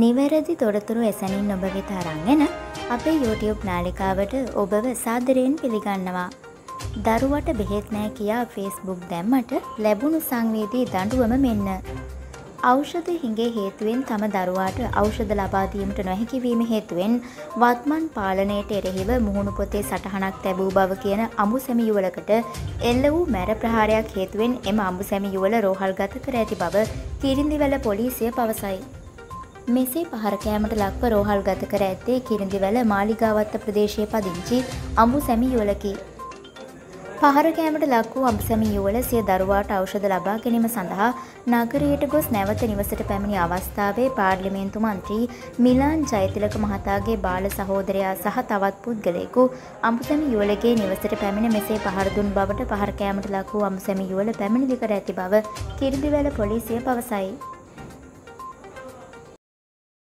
නිවැරදි තොරතුරු එසැනින් ඔබ වෙත අරන් එන අපේ YouTube නාලිකාවට ඔබව සාදරයෙන් පිළිගන්නවා. දරුවට බෙහෙත් නෑ කියා ෆේස්බුක් දැම්මට ලැබුණු සංවේදී දඬුවම මෙන්න. ඖෂධ හිඟේ හේතුවෙන් තම දරුවාට ඖෂධ ලබාදීමට නොහැකිවීම හේතුවෙන් වත්මන් පාලනයට එරෙහිව මුහුණු පොතේ සටහනක් තැබූ බව කියන අඹු සැමි යුවලකට එල්ල වූ මැර ප්‍රහාරයක් හේතුවෙන් එම අඹු සැමි යුවල රෝහල්ගත කර ඇති බව කිරිඳිවැල පොලිසිය පවසයි. මෙසේ පහරකෑමට ලක්ව රෝහල් ගත කර ඇත්තේ කිරිඳිවැල මාලිගාවත්ත ප්‍රදේශයේ පදිංචි අඹු සැමි යුවලකි. පහරකෑමට ලක් වූ අඹු සැමි යුවල සිය දරුවාට ඖෂධ ලබා ගැනීම සඳහා නගරයට ගොස් නැවත නිවසට පැමිණි අවස්ථාවේ පාර්ලිමේන්තු මන්ත්‍රී මිලාන් ජයතිලක මහතාගේ බාල සහෝදරයා සහ තවත් පුද්ගලයෙකු අඹුසැමි යුවලගේ නිවසට පැමිණ මෙසේ පහර දුන් බවට පහරකෑමට ලක් වූ අඹුසැමි යුවල පැමිණිලි කර ඇති බව කිරිඳිවැල පොලිසිය පවසයි.